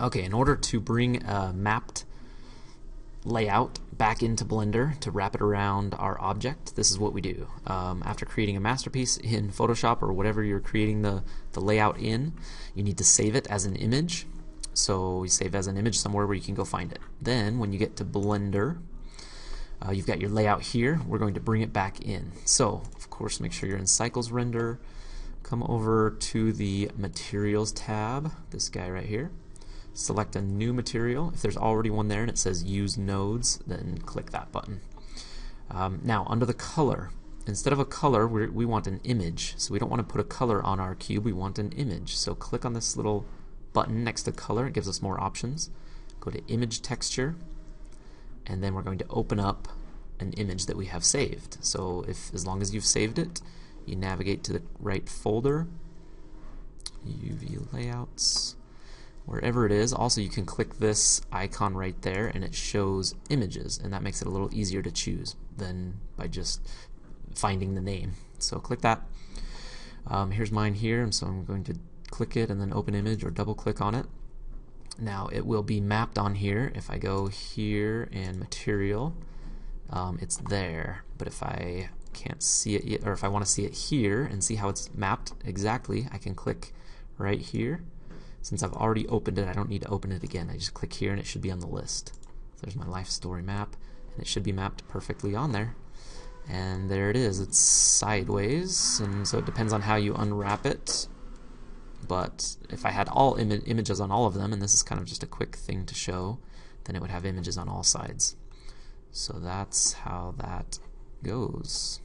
Okay, in order to bring a mapped layout back into Blender to wrap it around our object, this is what we do. Um, after creating a masterpiece in Photoshop or whatever you're creating the, the layout in, you need to save it as an image. So we save as an image somewhere where you can go find it. Then when you get to Blender, uh, you've got your layout here. We're going to bring it back in. So of course make sure you're in Cycles Render. Come over to the Materials tab, this guy right here select a new material. If there's already one there and it says use nodes, then click that button. Um, now, under the color, instead of a color, we want an image. So we don't want to put a color on our cube, we want an image. So click on this little button next to color, it gives us more options. Go to image texture, and then we're going to open up an image that we have saved. So if as long as you've saved it, you navigate to the right folder, UV layouts, wherever it is. Also, you can click this icon right there and it shows images, and that makes it a little easier to choose than by just finding the name. So click that. Um, here's mine here, and so I'm going to click it and then open image or double click on it. Now it will be mapped on here. If I go here and material, um, it's there. But if I can't see it yet, or if I want to see it here and see how it's mapped exactly, I can click right here since I've already opened it, I don't need to open it again. I just click here and it should be on the list. There's my life story map, and it should be mapped perfectly on there. And there it is. It's sideways, and so it depends on how you unwrap it. But if I had all Im images on all of them, and this is kind of just a quick thing to show, then it would have images on all sides. So that's how that goes.